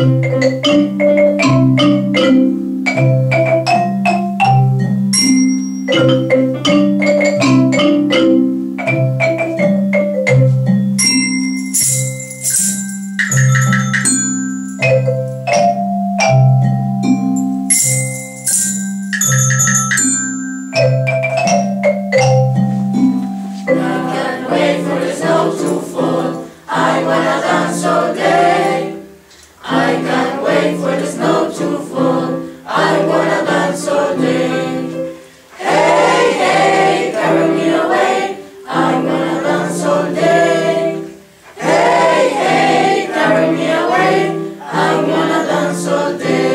Thank you. once ordained. Hey, hey, carry me away, I'm gonna dance all day. Hey, hey, carry me away, I'm gonna dance all day.